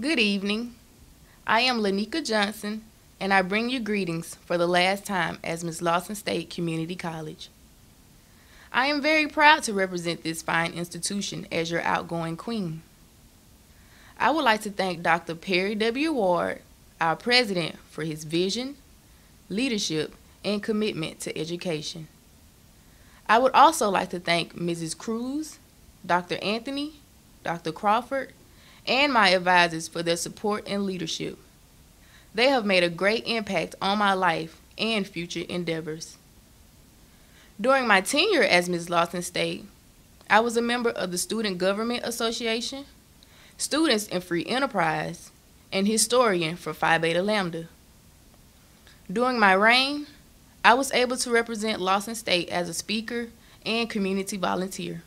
Good evening. I am Laneka Johnson, and I bring you greetings for the last time as Miss Lawson State Community College. I am very proud to represent this fine institution as your outgoing queen. I would like to thank Dr. Perry W. Ward, our president, for his vision, leadership, and commitment to education. I would also like to thank Mrs. Cruz, Dr. Anthony, Dr. Crawford, and my advisors for their support and leadership. They have made a great impact on my life and future endeavors. During my tenure as Ms. Lawson State, I was a member of the Student Government Association, Students in Free Enterprise, and historian for Phi Beta Lambda. During my reign, I was able to represent Lawson State as a speaker and community volunteer.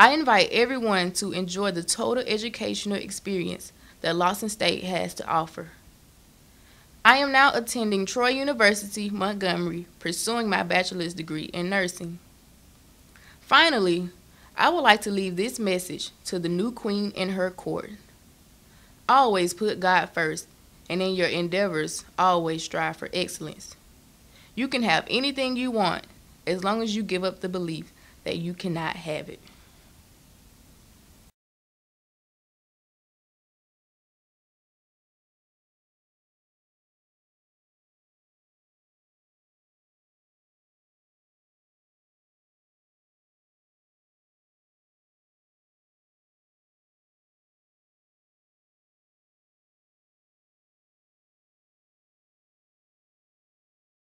I invite everyone to enjoy the total educational experience that Lawson State has to offer. I am now attending Troy University, Montgomery, pursuing my bachelor's degree in nursing. Finally, I would like to leave this message to the new queen and her court. Always put God first, and in your endeavors, always strive for excellence. You can have anything you want as long as you give up the belief that you cannot have it.